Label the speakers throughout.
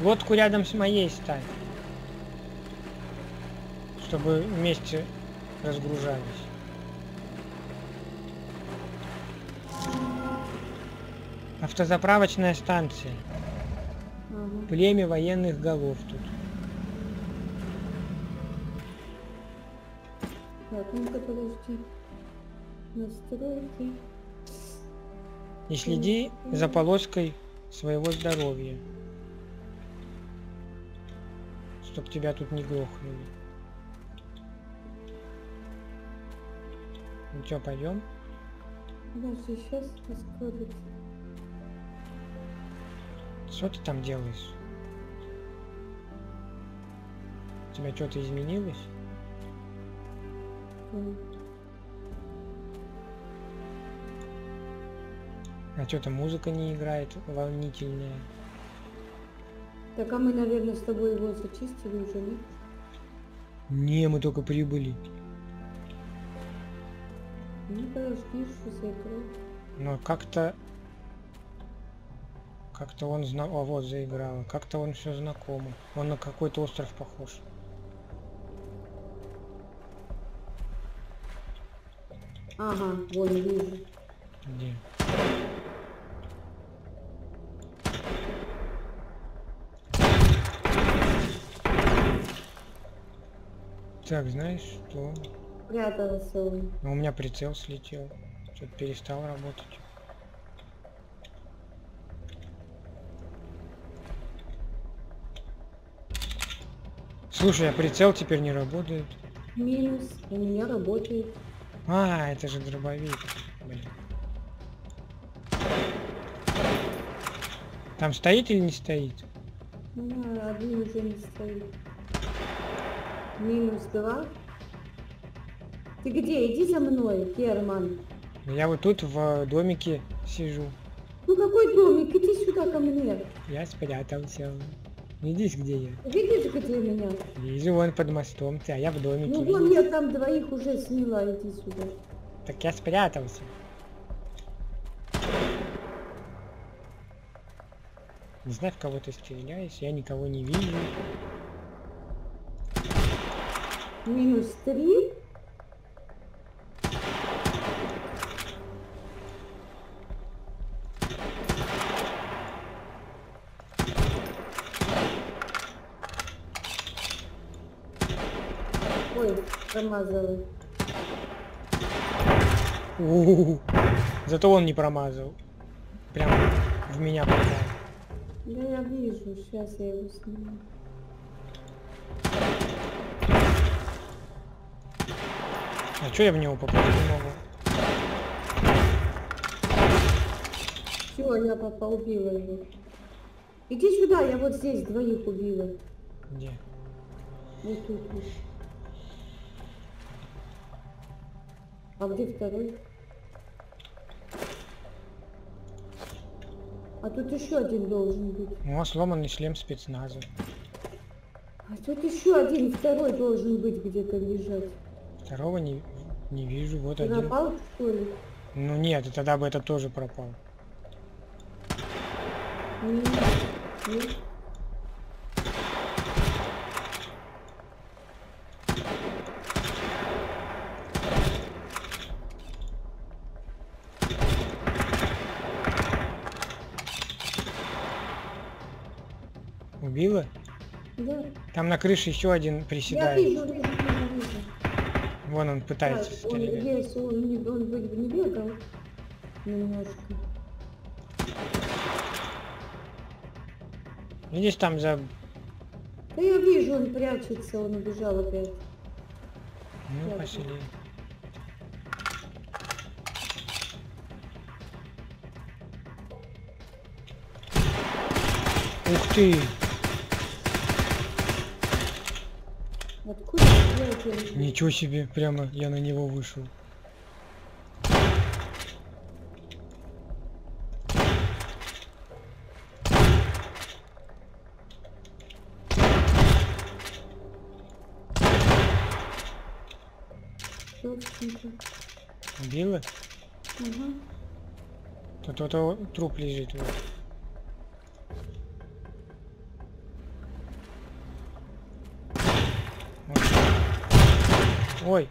Speaker 1: Лодку рядом с моей ставь. Чтобы вместе разгружались. Автозаправочная станция.
Speaker 2: Ага.
Speaker 1: Племя военных голов тут.
Speaker 2: Так, ну-ка подожди. Настройки.
Speaker 1: И следи за полоской своего здоровья. Чтоб тебя тут не грохнули. Ну чё, пойдем?
Speaker 2: Подожди, сейчас раскроется.
Speaker 1: Что ты там делаешь? У тебя что-то изменилось?
Speaker 2: Ой.
Speaker 1: А что-то музыка не играет волнительная.
Speaker 2: Так, а мы, наверное, с тобой его зачистили уже, нет?
Speaker 1: Не, мы только прибыли.
Speaker 2: Ну, подожди, что за игра?
Speaker 1: Но как-то... Как-то он зна... О, вот заиграло. Как-то он все знакомо. Он на какой-то остров похож.
Speaker 2: Ага, вон, вижу.
Speaker 1: Где? Так, знаешь что?
Speaker 2: Прятался он.
Speaker 1: Ну, у меня прицел слетел. Что-то перестал работать. Слушай, а прицел теперь не работает.
Speaker 2: Минус. У меня работает.
Speaker 1: А, это же дробовик. Блин. Там стоит или не стоит?
Speaker 2: Ну, один уже не стоит. Минус два. Ты где? Иди за мной, Герман.
Speaker 1: Я вот тут в домике сижу.
Speaker 2: Ну какой домик? Иди сюда ко мне.
Speaker 1: Я спрятался. Видишь, где я?
Speaker 2: Видишь, где меня?
Speaker 1: Вижу, вон под мостом ты, а я в домике.
Speaker 2: Ну вон я там двоих уже сняла, иди сюда.
Speaker 1: Так я спрятался. Не знаю, в кого ты стреляешь, я никого не вижу.
Speaker 2: Минус три. Ой, промазала.
Speaker 1: У-у-у. Зато он не промазал. Прям в меня попал.
Speaker 2: Да я вижу, сейчас я его сниму.
Speaker 1: А чё я в него попасть не могу?
Speaker 2: Все, я попа убила его. Иди сюда, я вот здесь двоих убила.
Speaker 1: Где?
Speaker 2: Вот тут. А где второй? А тут еще один должен быть.
Speaker 1: О, сломанный шлем спецназа.
Speaker 2: А тут еще один, второй должен быть где-то лежать.
Speaker 1: Второго не, не вижу. Вот
Speaker 2: Ты
Speaker 1: один.
Speaker 2: напал, что ли?
Speaker 1: Ну нет, и тогда бы это тоже пропал.
Speaker 2: Нет. Нет.
Speaker 1: Убила?
Speaker 2: Да.
Speaker 1: Там на крыше еще один
Speaker 2: Я
Speaker 1: приседает.
Speaker 2: вижу, вижу, вижу.
Speaker 1: Вон он пытается
Speaker 2: Так, он, если он не, он вроде бы не бегал немножко.
Speaker 1: Видишь, там за...
Speaker 2: Да я вижу, он прячется, он убежал опять.
Speaker 1: Ну, пошли. Ух ты!
Speaker 2: Откуда?
Speaker 1: Ничего себе, прямо я на него вышел. Убила?
Speaker 2: Ага.
Speaker 1: Тут вот труп лежит. Вот. Ой,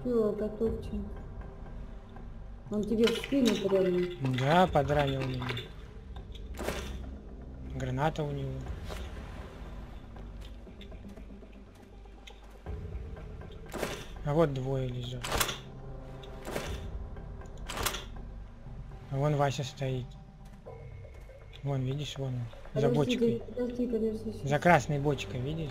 Speaker 2: Все, готовчик. Он тебе в спину прямо.
Speaker 1: да, подранил меня. Граната у него. А вот двое лежат. А вон Вася стоит. Вон, видишь, вон он. За бочкой.
Speaker 2: Подожди, подожди.
Speaker 1: За красной бочкой, видишь?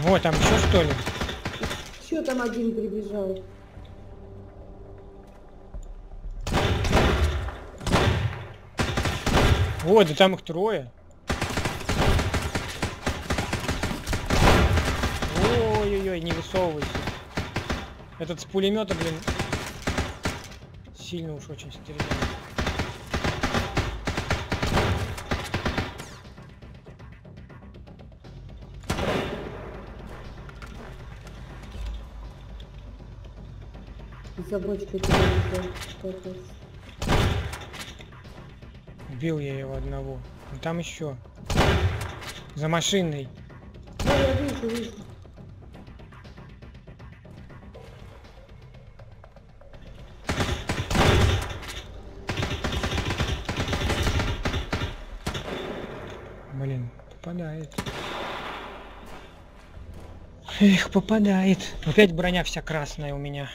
Speaker 1: Вот, там еще что ли?
Speaker 2: Еще там один прибежал.
Speaker 1: Вот, да там их трое. Ой-ой-ой, не высовывайся. Этот с пулемета, блин, сильно уж очень стреляет.
Speaker 2: За бочкой.
Speaker 1: Убил я его одного. Ну там еще. За машиной.
Speaker 2: Да, я вижу, вижу.
Speaker 1: Попадает. Эх, попадает. Опять броня вся красная у меня.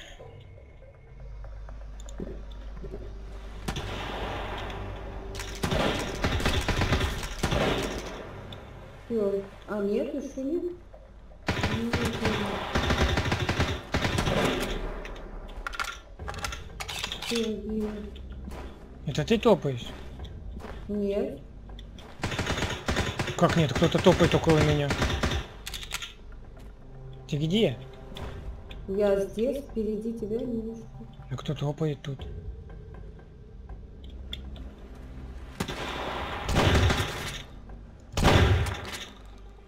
Speaker 2: Все. А нет, еще нет.
Speaker 1: Это ты топаешь?
Speaker 2: Нет.
Speaker 1: Как нет? Кто-то топает около меня. Ты где?
Speaker 2: Я здесь, впереди тебя не вижу.
Speaker 1: А кто топает тут?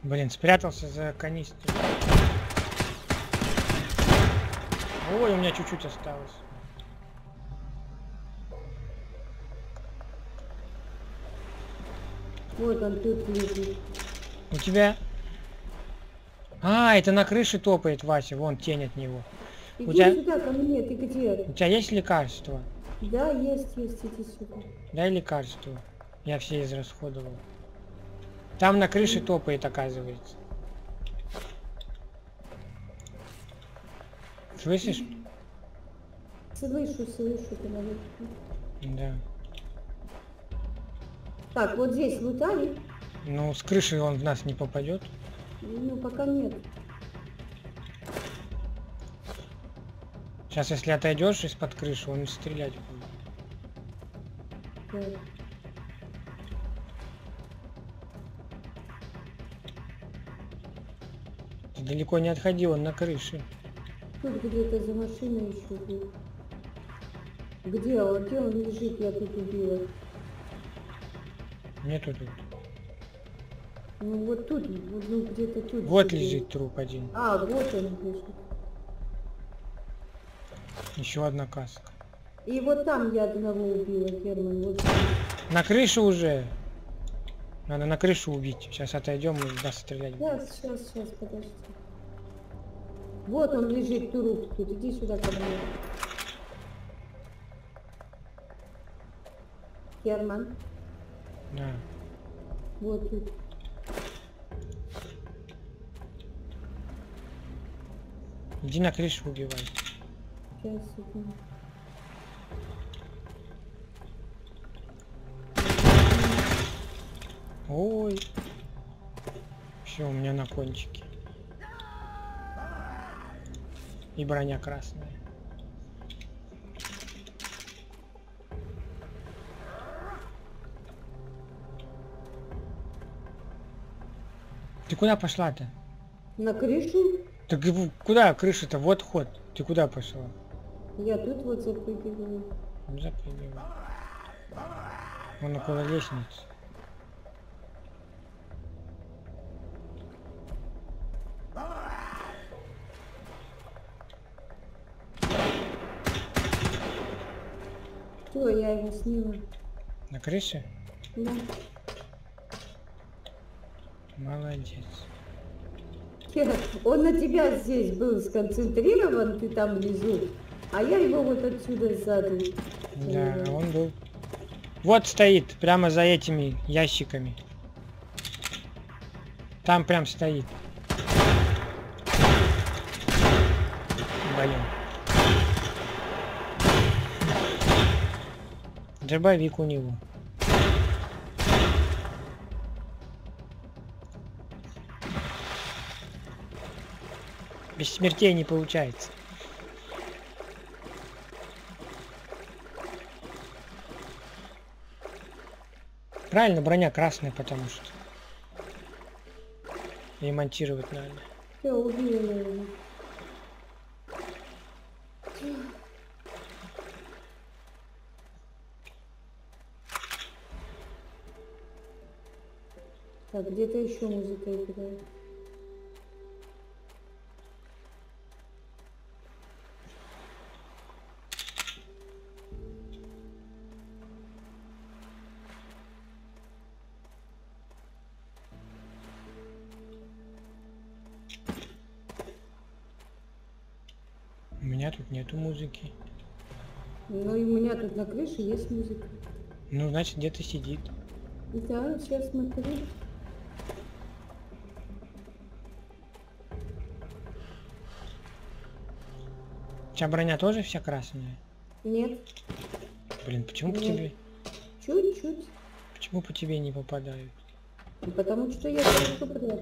Speaker 1: Блин, спрятался за канистрой. Ой, у меня чуть-чуть осталось.
Speaker 2: Вот он тут лежит.
Speaker 1: У тебя... А, это на крыше топает Вася, вон тень от него.
Speaker 2: Иди
Speaker 1: тебя-
Speaker 2: сюда ко мне, ты где?
Speaker 1: У тебя есть лекарство?
Speaker 2: Да, есть, есть, иди сюда.
Speaker 1: Дай лекарство. Я все израсходовал. Там на крыше топает, оказывается. Слышишь?
Speaker 2: Слышу, слышу, ты наверху.
Speaker 1: Да.
Speaker 2: Так, вот здесь лутали.
Speaker 1: Ну, с крыши он в нас не попадет.
Speaker 2: Ну, пока нет.
Speaker 1: Сейчас, если отойдешь из-под крыши, он стрелять будет.
Speaker 2: Так.
Speaker 1: Ты далеко не отходи, он на крыше.
Speaker 2: Тут где-то за машиной еще был. Где он? Где он лежит? Я тут убила.
Speaker 1: Нету тут.
Speaker 2: Ну вот тут, ну где-то тут.
Speaker 1: Вот лежит труп один.
Speaker 2: А, вот он лежит.
Speaker 1: Еще одна каска.
Speaker 2: И вот там я одного убила, Герман. Вот.
Speaker 1: На крыше уже. Надо на крышу убить. Сейчас отойдем и даст стрелять.
Speaker 2: Сейчас, сейчас, сейчас, подожди. Вот он лежит, труп тут. Иди сюда ко мне. Герман,
Speaker 1: Да.
Speaker 2: вот тут.
Speaker 1: Иди на крышу убивай.
Speaker 2: Сейчас, секунду.
Speaker 1: Ой. Все, у меня на кончике. И броня красная. Ты куда пошла-то?
Speaker 2: На крышу.
Speaker 1: Так куда крыша-то? Вот ход. Ты куда пошла?
Speaker 2: Я тут вот запрыгиваю.
Speaker 1: Запрыгиваю. Он около лестницы.
Speaker 2: Что, я его сняла?
Speaker 1: На крыше?
Speaker 2: Да.
Speaker 1: Молодец.
Speaker 2: Он на тебя здесь был сконцентрирован, ты там внизу, а я его вот отсюда сзади.
Speaker 1: Да, он был. Вот стоит, прямо за этими ящиками. Там прям стоит. Блин. Дробовик у него. Без смертей не получается. Правильно, броня красная, потому что. Ремонтировать надо.
Speaker 2: Все, убила его. Так, где-то еще музыка играет.
Speaker 1: Музыки.
Speaker 2: Ну и у меня тут на крыше есть музыка.
Speaker 1: Ну, значит, где-то сидит.
Speaker 2: Да, сейчас смотрю.
Speaker 1: У тебя броня тоже вся красная?
Speaker 2: Нет,
Speaker 1: Блин, почему по
Speaker 2: Нет.
Speaker 1: тебе?
Speaker 2: чуть-чуть.
Speaker 1: Почему по тебе не попадают?
Speaker 2: Ну, Потому что я хорошо прятаюсь.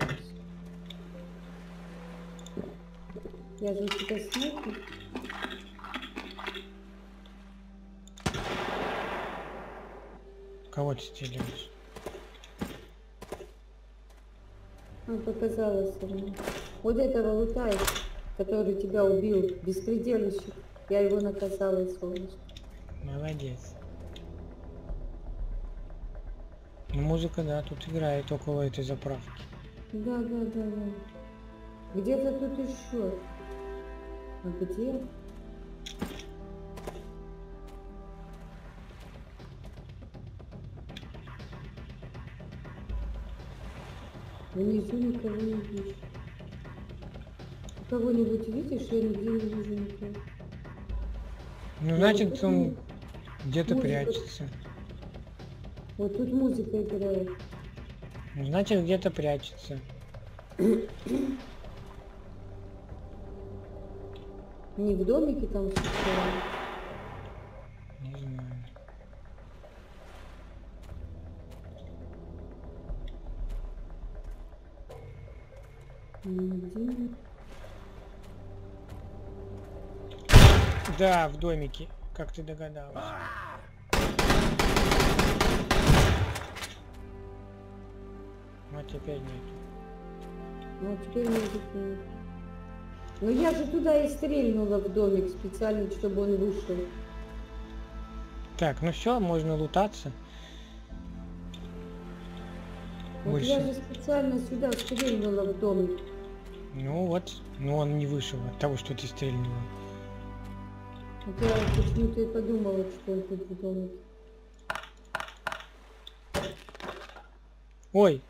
Speaker 2: Я же тебя снайпер.
Speaker 1: Кого ты стреляешь?
Speaker 2: А, показалось мне. Вот этого лутает, который тебя убил, беспредельщик. Я его наказала, солнышко.
Speaker 1: Молодец. Ну, музыка, да, тут играет около этой заправки.
Speaker 2: Да, да, да, да. Где-то тут еще. А где? Внизу никого не вижу. Кого-нибудь видишь? Я нигде не вижу никого.
Speaker 1: Ну,
Speaker 2: вот
Speaker 1: значит, он где-то прячется.
Speaker 2: Вот тут музыка играет.
Speaker 1: Ну, Значит, где-то прячется.
Speaker 2: Не в домике там случайно.
Speaker 1: Не знаю.
Speaker 2: Нигде.
Speaker 1: Да, в домике, как ты догадалась. Вот теперь нет.
Speaker 2: Ну, а теперь нет. Ну я же туда и стрельнула в домик специально, чтобы он вышел.
Speaker 1: Так, ну все, можно лутаться.
Speaker 2: Вот
Speaker 1: Больше.
Speaker 2: я же специально сюда стрельнула в домик.
Speaker 1: Ну вот, но он не вышел от того, что ты стрельнула.
Speaker 2: Я почему-то и подумала, что в домике.
Speaker 1: Ой,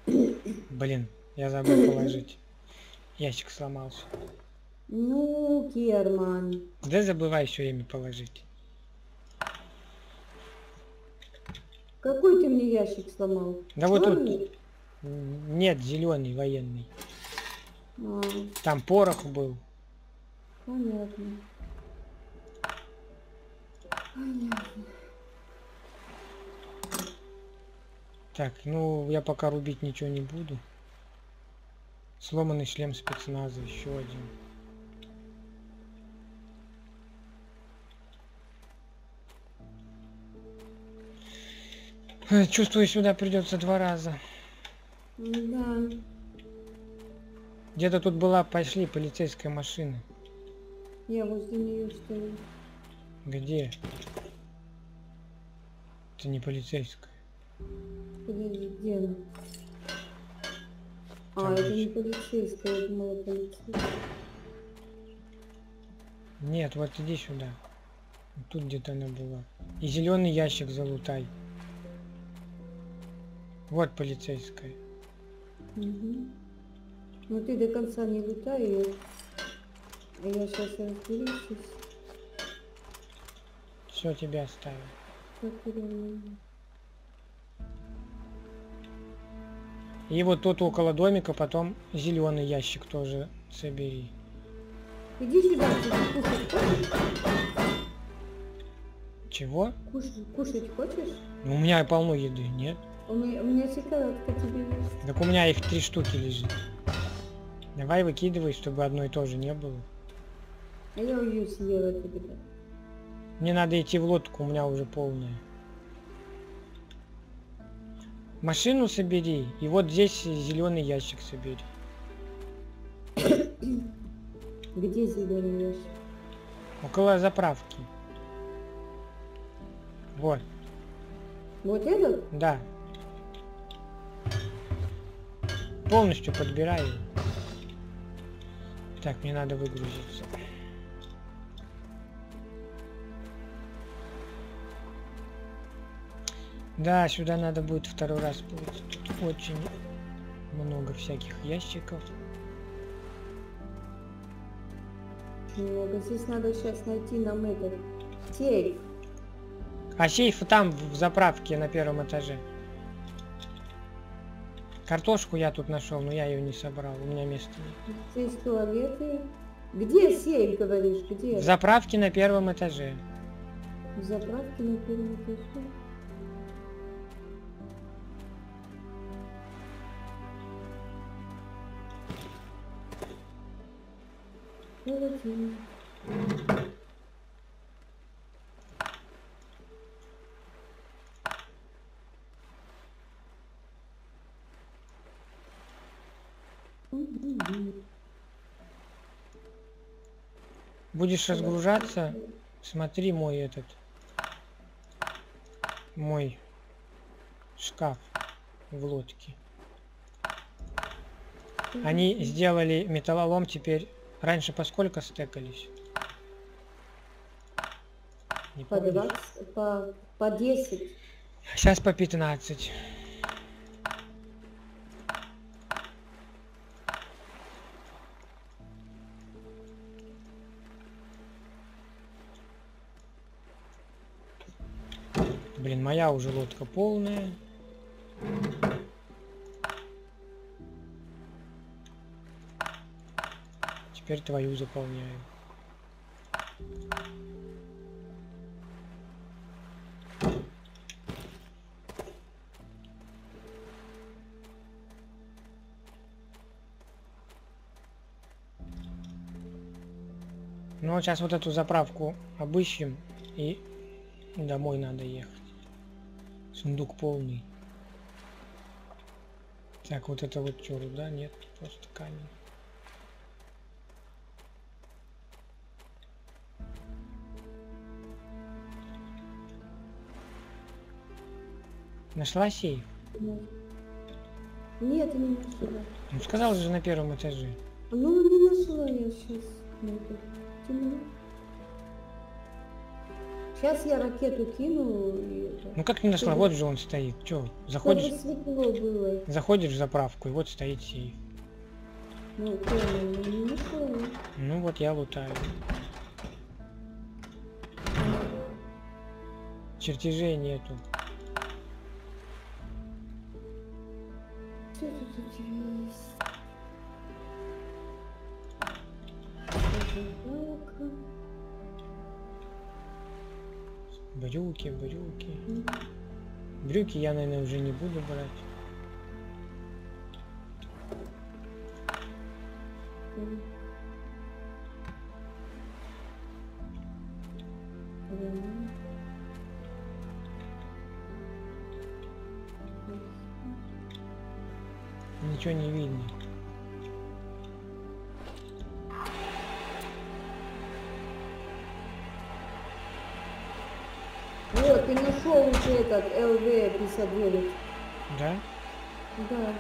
Speaker 1: блин, я забыл положить. Ящик сломался.
Speaker 2: Ну, Керман.
Speaker 1: Да забывай все время положить.
Speaker 2: Какой ты мне ящик сломал?
Speaker 1: Да вот тут. Нет, зеленый военный.
Speaker 2: А,
Speaker 1: Там порох был.
Speaker 2: понятно. Понятно.
Speaker 1: Так, ну я пока рубить ничего не буду. Сломанный шлем спецназа, еще один. Чувствую, сюда придется два раза.
Speaker 2: Да.
Speaker 1: Где-то тут была, пошли, полицейская машина.
Speaker 2: Я возле нее стою.
Speaker 1: Где? Это не полицейская.
Speaker 2: Подожди, где она? А, это не полицейская, я думала полицейская.
Speaker 1: Нет, вот иди сюда. Тут где-то она была. И зеленый ящик залутай. Вот полицейская.
Speaker 2: Мгм. Ну ты до конца не лутай ее. А я сейчас разберусь.
Speaker 1: Все тебя
Speaker 2: потеряла.
Speaker 1: И вот тут около домика потом зеленый ящик тоже собери.
Speaker 2: Иди сюда, кушать хочешь?
Speaker 1: Чего?
Speaker 2: Кушать, кушать хочешь?
Speaker 1: Ну, у меня полно еды, нет?
Speaker 2: У меня, у меня шоколадка тебе есть.
Speaker 1: Так у меня их три штуки лежит. Давай выкидывай, чтобы одно и то же не было.
Speaker 2: А я ее съела тогда.
Speaker 1: Мне надо идти в лодку, у меня уже полная. Машину собери, и вот здесь зеленый ящик собери.
Speaker 2: Где зеленый ящик?
Speaker 1: Около заправки. Вот,
Speaker 2: Вот этот?
Speaker 1: да. Полностью подбирай. его. Так, мне надо выгрузиться. Да, сюда надо будет второй раз. Тут очень много всяких ящиков.
Speaker 2: Много. Здесь надо сейчас найти нам этот сейф.
Speaker 1: А сейф там, в заправке на первом этаже. Картошку я тут нашел, но я ее не собрал, у меня места нет.
Speaker 2: Здесь туалеты. Где сейф, говоришь? Где?
Speaker 1: В заправке на первом этаже.
Speaker 2: В заправке на первом этаже. Мгм.
Speaker 1: Будешь разгружаться, смотри мой этот, мой шкаф в лодке. Они сделали металлолом теперь. Раньше по сколько стекались? Не
Speaker 2: По
Speaker 1: помнишь?
Speaker 2: 20, по, по 10.
Speaker 1: Сейчас по 15. Блин, моя уже лодка полная. Теперь твою заполняю. Ну, вот сейчас вот эту заправку обыщем и домой надо ехать. Сундук полный. Так, вот это вот что, руда? Нет, просто камень. Нашла сейф?
Speaker 2: Нет, не нашла.
Speaker 1: Ну, сказал же на первом этаже.
Speaker 2: Ну, не нашла я сейчас. Сейчас я ракету кину и.
Speaker 1: Ну как не нашла? Вот же он стоит. Че, заходишь, заходишь в заправку, и вот стоит сейф.
Speaker 2: Ну, понял. Ну
Speaker 1: вот я лутаю. Чертежей нету. Брюки, брюки. Брюки я, наверное, уже не буду брать. ничего не видно.
Speaker 2: Нет, ты нашел уже этот ЛВ-59.
Speaker 1: Да?
Speaker 2: Да.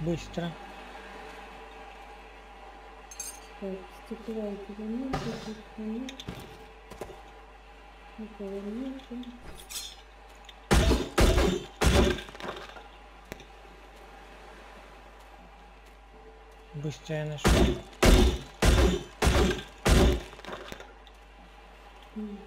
Speaker 1: Быстро.
Speaker 2: Так, стекла этого нет, нет. Этого нет.
Speaker 1: Быстро нашел.
Speaker 2: М.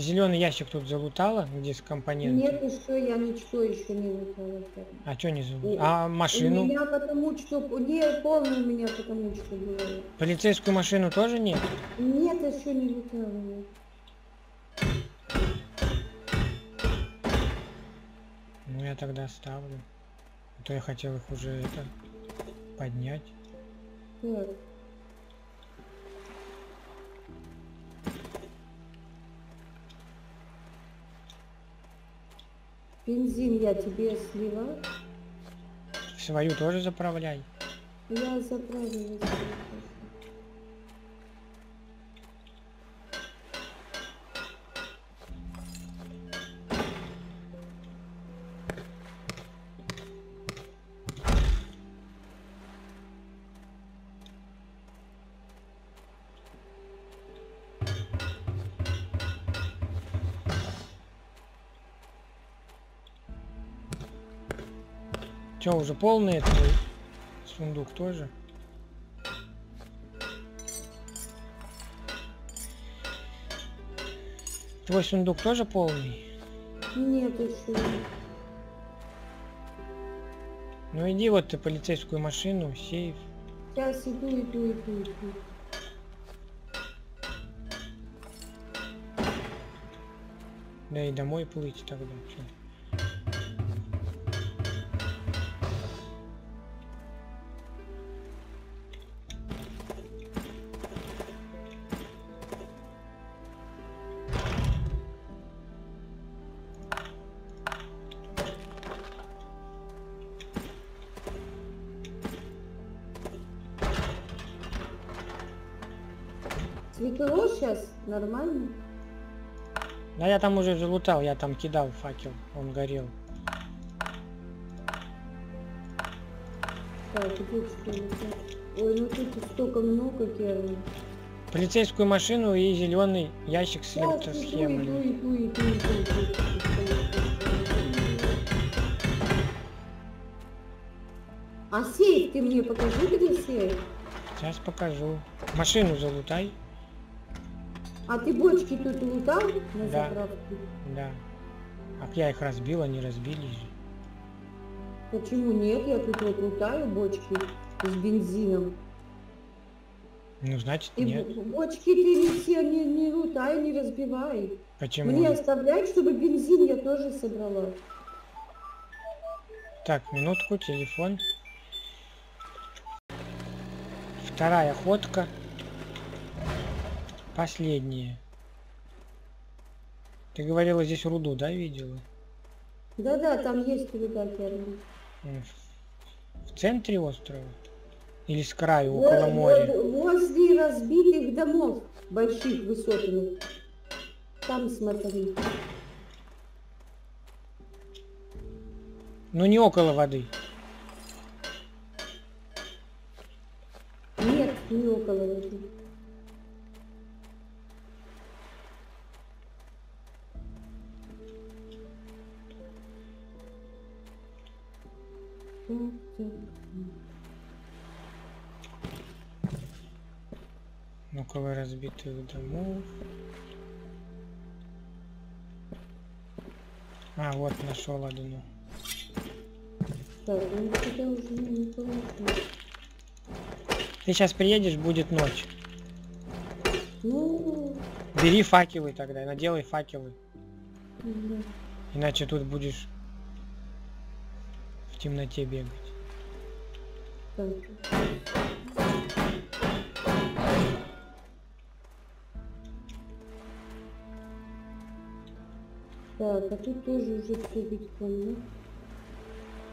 Speaker 1: зеленый ящик тут залутала, где с компонентами?
Speaker 2: Нет, еще я ничего еще не выпала.
Speaker 1: А что не залутала?
Speaker 2: У-
Speaker 1: А
Speaker 2: У
Speaker 1: машину?
Speaker 2: меня потому что... Не, полный у меня потому что было.
Speaker 1: Полицейскую машину тоже нет?
Speaker 2: Нет, еще не вытягиваю.
Speaker 1: Ну я тогда оставлю. А то я хотел их уже это поднять.
Speaker 2: Так. Бензин я тебе сливаю.
Speaker 1: Свою тоже заправляй.
Speaker 2: Я заправила.
Speaker 1: Че, уже полный твой сундук тоже? Твой сундук тоже полный?
Speaker 2: Нет, еще нет.
Speaker 1: Ну иди вот ты полицейскую машину, сейф.
Speaker 2: Сейчас иду, иду, иду, иду.
Speaker 1: Да и домой плыть тогда. чё.
Speaker 2: Светло сейчас? Нормально?
Speaker 1: Да я там уже залутал, я там кидал факел, он горел.
Speaker 2: Так? Ой, ну тут столько много, Герман.
Speaker 1: Полицейскую машину и зеленый ящик с
Speaker 2: иду. А сейф ты мне покажи, где сейф?
Speaker 1: Сейчас покажу. Машину залутай.
Speaker 2: А ты бочки тут лутал на
Speaker 1: Да.
Speaker 2: заправке?
Speaker 1: Да. А я их разбил, они разбились же.
Speaker 2: Почему нет? Я тут вот лутаю бочки с бензином.
Speaker 1: Ну, значит,
Speaker 2: И
Speaker 1: нет.
Speaker 2: бочки ты не все не, не лутай, не разбивай.
Speaker 1: Почему?
Speaker 2: Мне оставляй, чтобы бензин я тоже собрала.
Speaker 1: Так, минутку, телефон. Вторая ходка. Последняя. Ты говорила, здесь руду, да, видела?
Speaker 2: Да-да, там есть руда.
Speaker 1: М, В центре острова? Или с краю,
Speaker 2: Во-
Speaker 1: около моря?
Speaker 2: во- Возле разбитых домов, больших, высотных. Там смотри.
Speaker 1: Ну, не около воды.
Speaker 2: Нет, не около воды. Так.
Speaker 1: Около разбитых домов. А, вот нашел одну.
Speaker 2: Ну.
Speaker 1: Ты сейчас приедешь, будет ночь.
Speaker 2: Ну,
Speaker 1: Бери факелы тогда, наделай факелы. Иначе тут будешь в темноте бегать.
Speaker 2: Так. Так, а тут тоже уже все битком, да?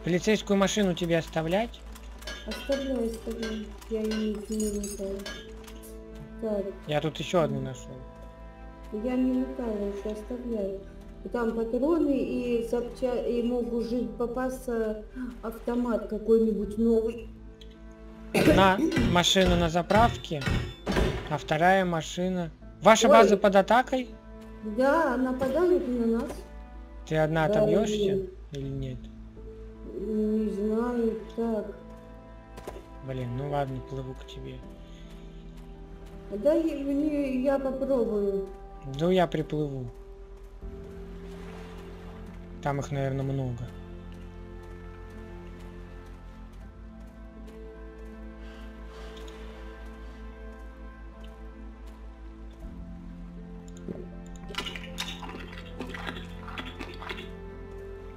Speaker 1: Полицейскую машину тебе оставлять?
Speaker 2: Оставляй, оставляй. Я не, лутаю. Так,
Speaker 1: Я тут еще одну нашел.
Speaker 2: Я не лутаю еще, оставляю. Там патроны и запча... и мог уже попасться автомат какой-нибудь новый.
Speaker 1: Одна машина на заправке, а вторая машина... Ваша
Speaker 2: Ой.
Speaker 1: база под атакой?
Speaker 2: Да, нападают на нас.
Speaker 1: Ты одна
Speaker 2: Да,
Speaker 1: отобьешься
Speaker 2: и-
Speaker 1: или нет?
Speaker 2: Не знаю, так.
Speaker 1: Блин, ну ладно, плыву к тебе.
Speaker 2: Да и мне, я попробую.
Speaker 1: Да я приплыву. Там их, наверное, много.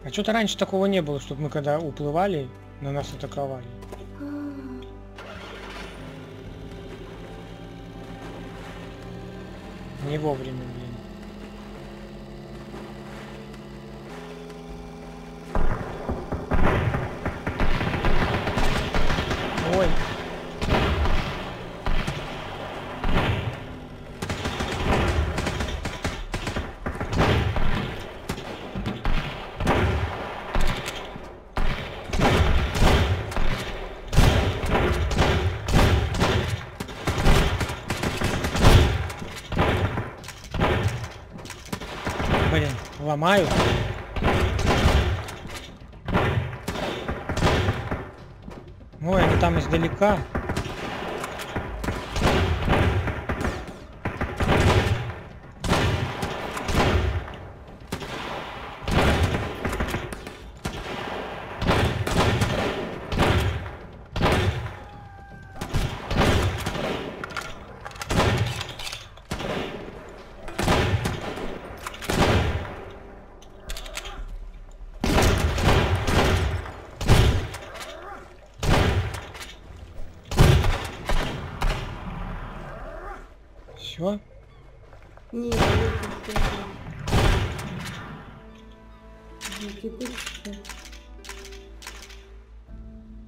Speaker 1: А что-то раньше такого не было, чтобы мы когда уплывали, на нас атаковали. Не вовремя, блин. Ой. Блин, ломаю. Ой, они там издалека.
Speaker 2: Теперь что?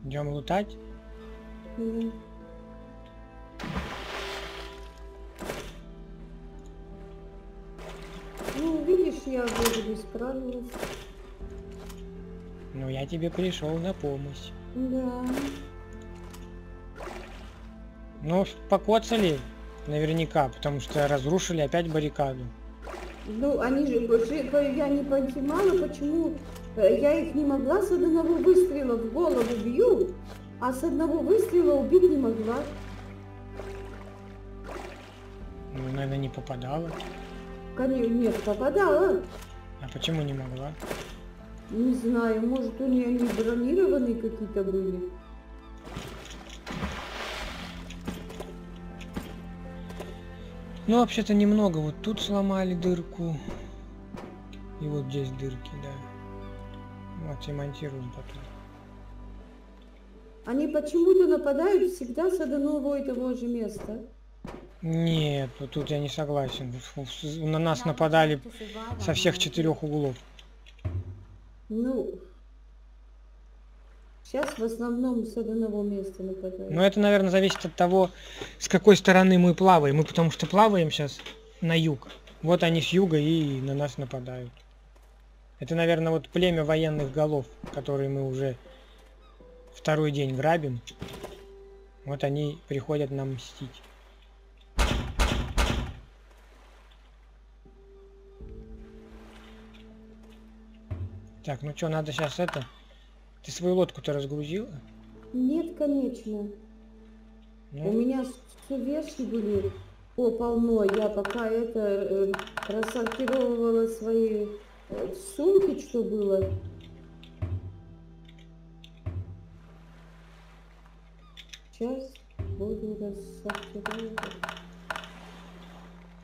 Speaker 1: Идем лутать.
Speaker 2: Ну, Ну, видишь, я вроде справилась.
Speaker 1: Ну, я тебе пришел на помощь.
Speaker 2: Да.
Speaker 1: Ну, покоцали наверняка, потому что разрушили опять баррикаду.
Speaker 2: Ну, они же, я не понимала, почему э, я их не могла с одного выстрела в голову бью, а с одного выстрела убить не могла.
Speaker 1: Ну, наверное, не попадала.
Speaker 2: Конечно, нет, попадала.
Speaker 1: А почему не могла?
Speaker 2: Не знаю, может, у нее они бронированные какие-то были.
Speaker 1: Ну, вообще-то немного. Вот тут сломали дырку. И вот здесь дырки, да. Вот, ремонтируем потом.
Speaker 2: Они почему-то нападают всегда с одного и того же места.
Speaker 1: Нет, вот тут я не согласен. На нас нападали со всех четырех углов.
Speaker 2: Ну, сейчас в основном с одного места нападают.
Speaker 1: Но это, наверное, зависит от того, с какой стороны мы плаваем. Мы потому что плаваем сейчас на юг. Вот они с юга и на нас нападают. Это, наверное, вот племя военных голов, которые мы уже второй день грабим. Вот они приходят нам мстить. Так, ну что, надо сейчас это... Ты свою лодку-то разгрузила?
Speaker 2: Нет, конечно. У
Speaker 1: Ну,
Speaker 2: меня все вещи были по полно. Я пока это э, рассортировывала свои э, сумки, что было. Сейчас буду рассортировать.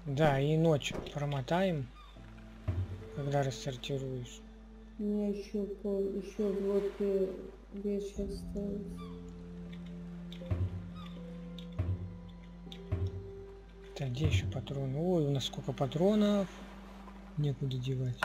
Speaker 1: да, и ночь промотаем, когда рассортируешь.
Speaker 2: Меня еще пол, еще лодке вещи осталось.
Speaker 1: Так, где еще патроны? Ой, у нас сколько патронов. Некуда девать.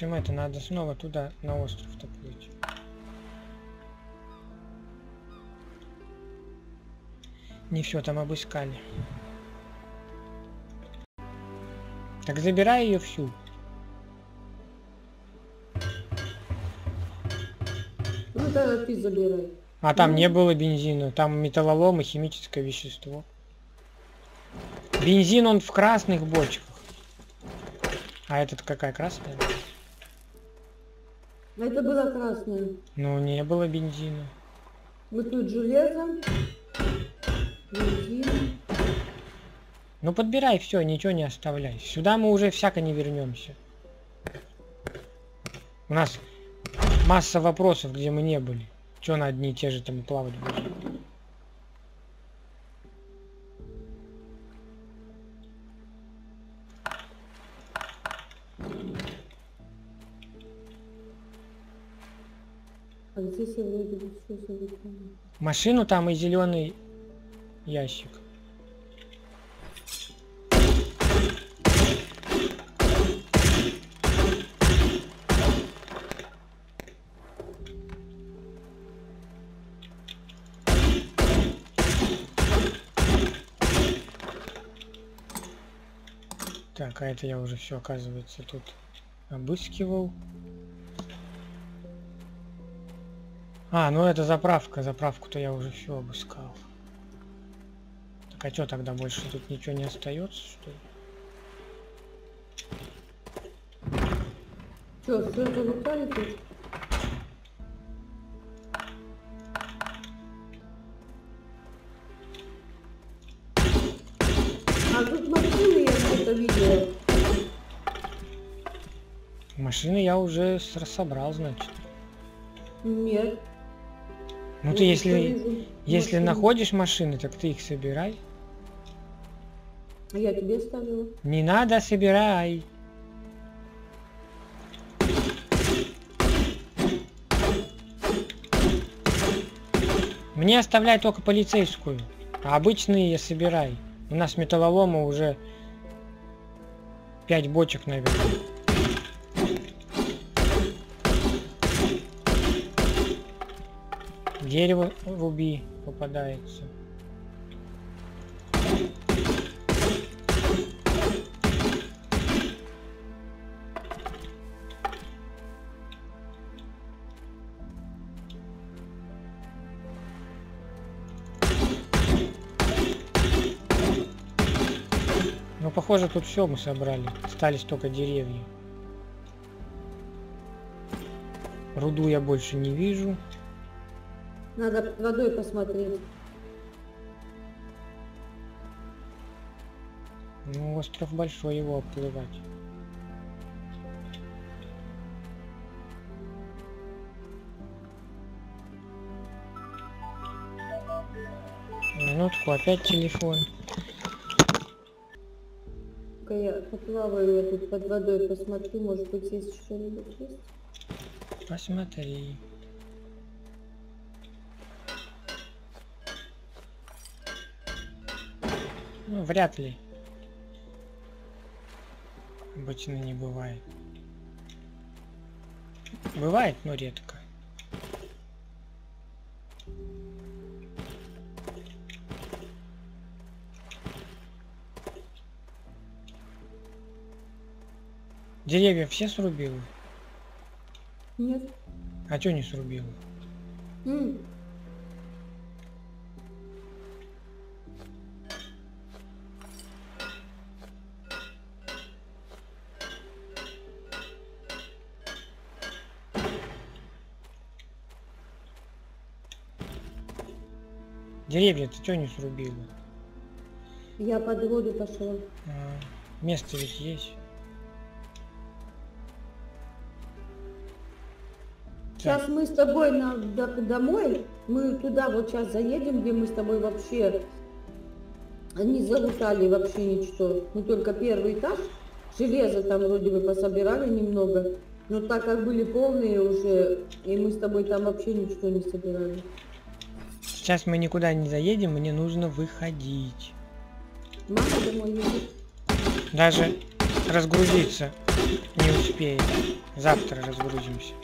Speaker 1: Ну, общем, это надо снова туда, на остров-то плыть. Не все там обыскали. Так забирай ее всю.
Speaker 2: Ну тогда ты забирай.
Speaker 1: А там
Speaker 2: Ну.
Speaker 1: не было бензина, там металлолом и химическое вещество. Бензин он в красных бочках. А этот какая красная?
Speaker 2: А Это было красное.
Speaker 1: Ну, не было бензина.
Speaker 2: Вот тут железо. Бензин.
Speaker 1: Ну подбирай все, ничего не оставляй. Сюда мы уже всяко не вернемся. У нас масса вопросов, где мы не были. Че на одни и те же там плавать будем? Машину там и зеленый ящик. Так, а это я уже все, оказывается, тут обыскивал. А, ну это заправка. Заправку-то я уже все обыскал. Так а что тогда больше тут ничего не остается, что ли?
Speaker 2: Что, все залутали тут? А тут машины я где-то видела.
Speaker 1: Машины я уже собрал, значит.
Speaker 2: Нет.
Speaker 1: Ну
Speaker 2: я
Speaker 1: ты если,
Speaker 2: вижу
Speaker 1: если
Speaker 2: машин.
Speaker 1: находишь машины, так ты их собирай.
Speaker 2: А я тебе ставила.
Speaker 1: Не надо, собирай. Мне оставляй только полицейскую, а обычные собирай. У нас металлолома уже пять бочек, наверное. Дерево руби попадается. Ну, похоже, тут все мы собрали. Остались только деревья. Руду я больше не вижу.
Speaker 2: Надо под водой посмотреть.
Speaker 1: Ну, остров большой, его оплывать. Минутку, опять телефон.
Speaker 2: Я поплаваю, я тут под водой посмотрю, может быть здесь что-нибудь есть.
Speaker 1: Посмотри. Ну, вряд ли. Обычно не бывает. Бывает, но редко. Деревья все срубил?
Speaker 2: Нет.
Speaker 1: А чё не срубил?
Speaker 2: М,
Speaker 1: Деревья ты чё не срубила?
Speaker 2: Я под воду пошла.
Speaker 1: А, место ведь есть.
Speaker 2: Сейчас мы с тобой на, до- домой, мы туда вот сейчас заедем, где мы с тобой вообще не залутали вообще ничто. Мы только первый этаж, железо там вроде бы пособирали немного, но так как были полные уже, и мы с тобой там вообще ничего не собирали.
Speaker 1: Сейчас мы никуда не заедем, мне нужно выходить.
Speaker 2: Мама домой едет.
Speaker 1: Даже разгрузиться Не успеем. Завтра разгрузимся.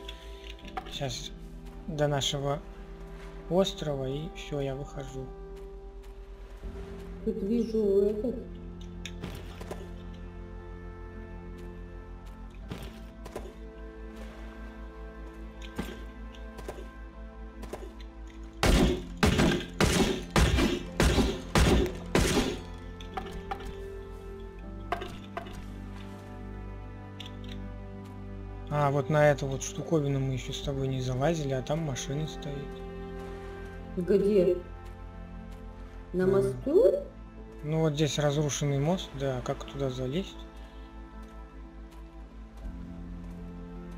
Speaker 1: Сейчас до нашего острова и все, я выхожу.
Speaker 2: Тут вижу этот.
Speaker 1: Вот на эту вот штуковину мы еще с тобой не залазили, а там машина стоит.
Speaker 2: Где? На мосту?
Speaker 1: Ну вот здесь разрушенный мост, да, как туда залезть?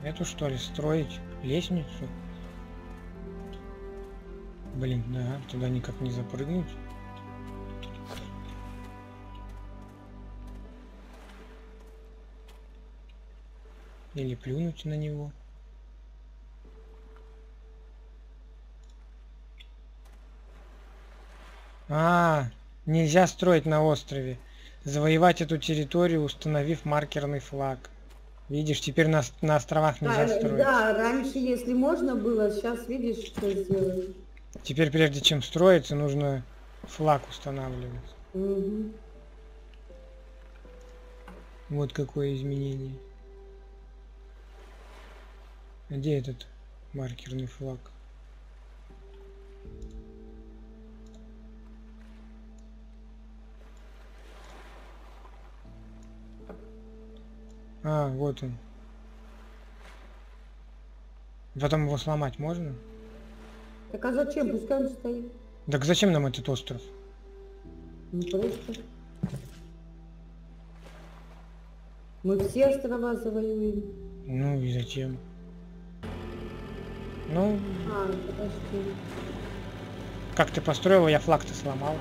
Speaker 1: Эту что ли строить? Лестницу? Блин, да, туда никак не запрыгнуть. Или плюнуть на него. А, нельзя строить на острове. Завоевать эту территорию, установив маркерный флаг. Видишь, теперь на, на островах нельзя
Speaker 2: Да,
Speaker 1: строить.
Speaker 2: да, раньше, если можно было, сейчас видишь, что сделали.
Speaker 1: Теперь, прежде чем строиться, нужно флаг устанавливать.
Speaker 2: Мгм.
Speaker 1: Вот какое изменение. Где этот маркерный флаг? А, вот он. Потом его сломать можно?
Speaker 2: Так а зачем? Пускай он стоит.
Speaker 1: Так зачем нам этот остров?
Speaker 2: Ну просто. Мы все острова завоюем.
Speaker 1: Ну и зачем? Ну,
Speaker 2: А, подожди.
Speaker 1: как ты построил, я флаг-то сломал.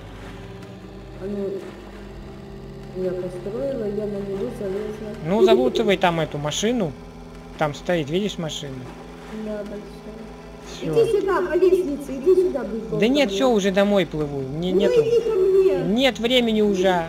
Speaker 2: А ну, я построила, я на него залезла.
Speaker 1: Ну, залутывай там эту машину. Там стоит, видишь машину?
Speaker 2: Да, большая.
Speaker 1: Все.
Speaker 2: Иди сюда, по лестнице, иди сюда, бегом.
Speaker 1: Да нет, все, уже домой плыву. Не,
Speaker 2: Ну
Speaker 1: нету.
Speaker 2: иди ко мне.
Speaker 1: Нет времени уже.